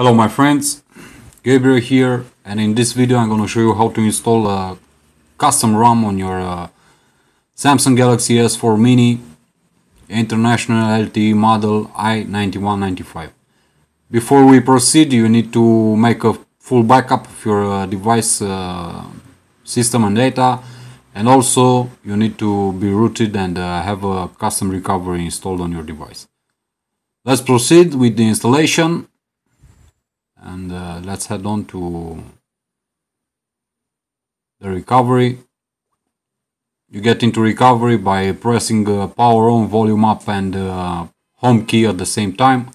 Hello my friends, Gabriel here and in this video I'm going to show you how to install a custom ROM on your uh, Samsung Galaxy S4 Mini International LTE model i9195. Before we proceed you need to make a full backup of your uh, device uh, system and data and also you need to be rooted and uh, have a custom recovery installed on your device. Let's proceed with the installation and uh, let's head on to the recovery. You get into recovery by pressing uh, power on, volume up and uh, home key at the same time.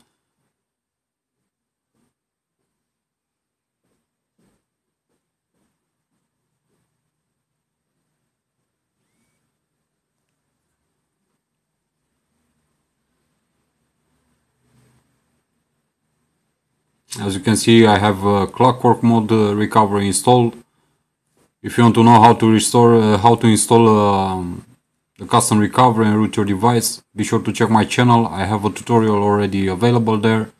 As you can see I have uh, ClockworkMod uh, recovery installed. If you want to know how to restore, uh, how to install um, the custom recovery and root your device, be sure to check my channel. I have a tutorial already available there.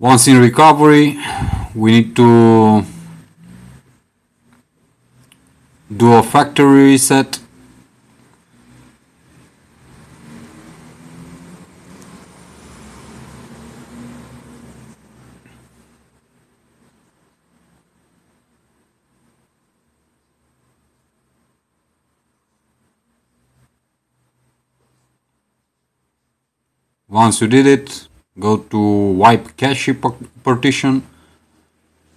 Once in recovery, we need to do a factory reset Once you did it, go to wipe cache partition,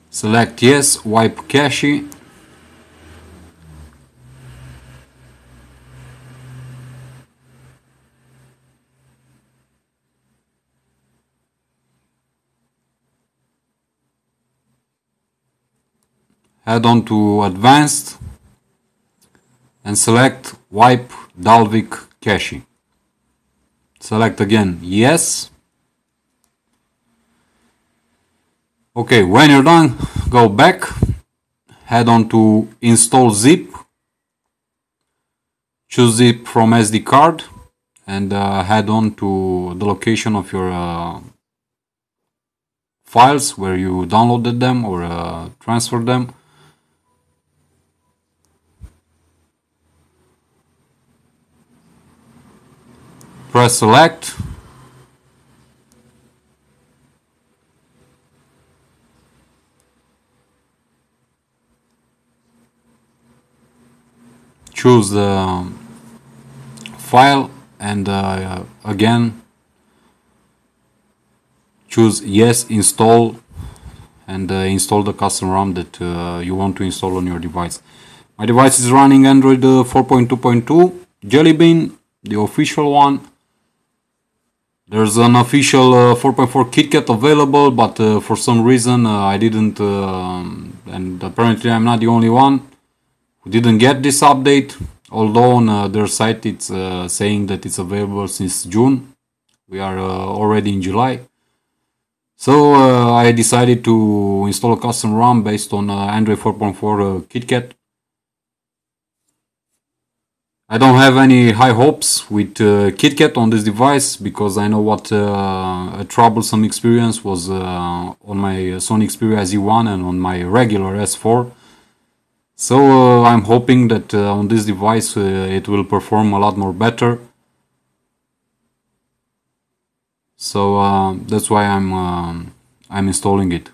select yes, wipe cache, head on to advanced and select wipe Dalvik cache. Select again yes. Okay, when you're done, go back, head on to install zip, choose zip from SD card and uh, head on to the location of your uh, files where you downloaded them or uh, transferred them. Press select choose the file and uh, again choose yes install and uh, install the custom ROM that uh, you want to install on your device. My device is running Android uh, 4.2.2 Jelly Bean, the official one there's an official uh, 4.4 KitKat available, but uh, for some reason uh, I didn't, uh, and apparently I'm not the only one who didn't get this update. Although on uh, their site it's uh, saying that it's available since June, we are already in July. So I decided to install a custom ROM based on Android 4.4 KitKat I don't have any high hopes with uh, KitKat on this device because I know what uh, a troublesome experience was uh, on my Sony Xperia Z1 and on my regular S4. So I'm hoping that on this device it will perform a lot more better. So that's why I'm I'm installing it.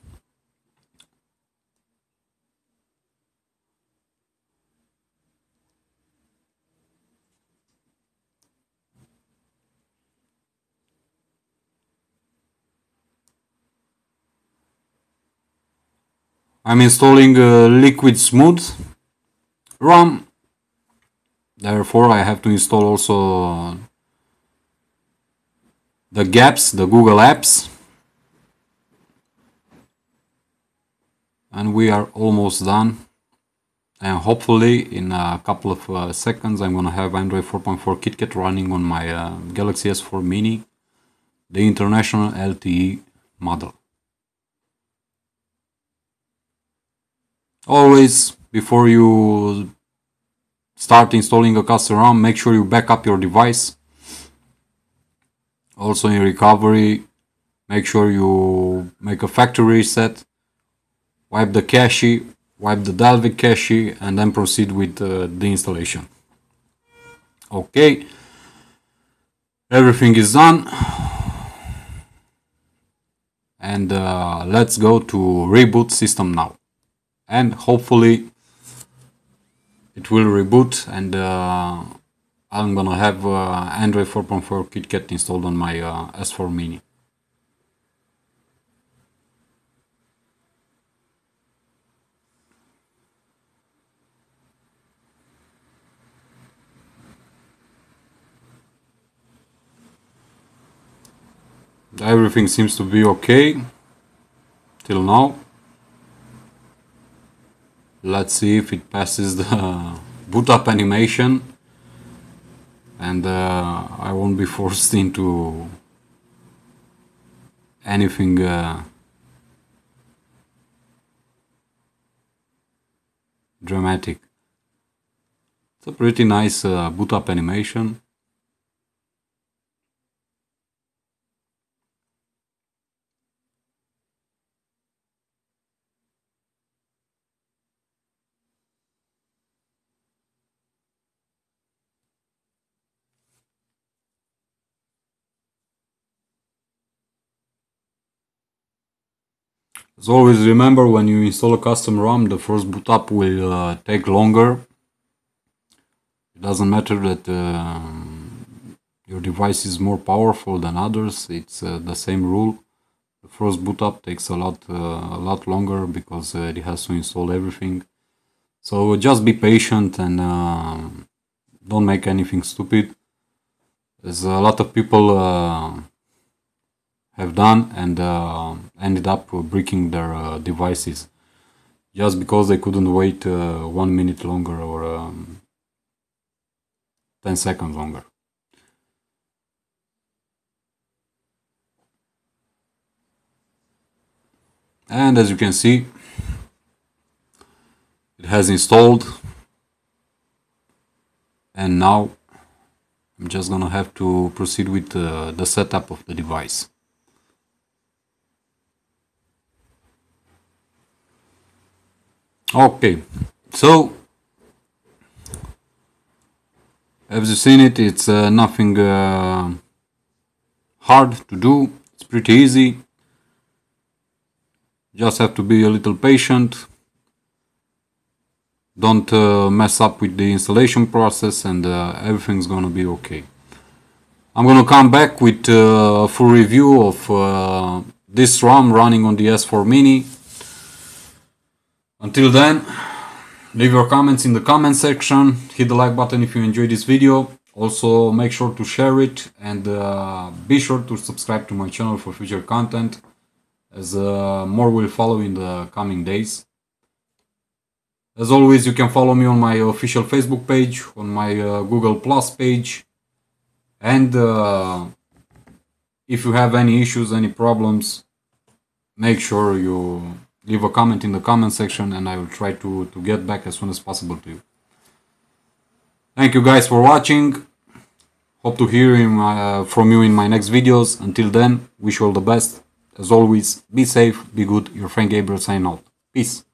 I'm installing a LiquidSmooth ROM. Therefore, I have to install also the GApps, the Google Apps. And we are almost done. And hopefully in a couple of uh, seconds I'm gonna have Android 4.4 KitKat running on my uh, Galaxy S4 Mini, the international LTE model. Always, before you start installing a custom ROM, make sure you back up your device. Also in recovery, make sure you make a factory reset wipe the cache wipe the Dalvik cache and then proceed with uh, the installation. Okay. Everything is done. And uh, let's go to reboot system now and hopefully it will reboot and uh, I'm gonna have uh, Android 4.4 KitKat installed on my uh, S4 Mini. Everything seems to be okay till now. Let's see if it passes the boot up animation and uh, I won't be forced into anything uh, dramatic. It's a pretty nice uh, boot up animation. As always remember when you install a custom ROM the first boot up will uh, take longer. It doesn't matter that uh, your device is more powerful than others, it's uh, the same rule. The first boot up takes a lot uh, a lot longer because uh, it has to install everything. So just be patient and uh, don't make anything stupid. There's a lot of people have done and uh, ended up breaking their uh, devices just because they couldn't wait uh, one minute longer or um, 10 seconds longer. And as you can see, it has installed and now I'm just gonna have to proceed with uh, the setup of the device. Okay. So as you've seen it it's uh, nothing uh, hard to do. It's pretty easy. Just have to be a little patient. Don't uh, mess up with the installation process and uh, everything's gonna be okay. I'm gonna come back with uh, a full review of uh, this ROM running on the S4 Mini until then, leave your comments in the comment section, hit the like button if you enjoyed this video, also make sure to share it and uh, be sure to subscribe to my channel for future content as uh, more will follow in the coming days. As always, you can follow me on my official Facebook page, on my uh, Google Plus page, and uh, if you have any issues, any problems, make sure you leave a comment in the comment section and I will try to, to get back as soon as possible to you. Thank you guys for watching. Hope to hear uh, from you in my next videos. Until then, wish you all the best. As always, be safe, be good. Your friend Gabriel signing out. Peace.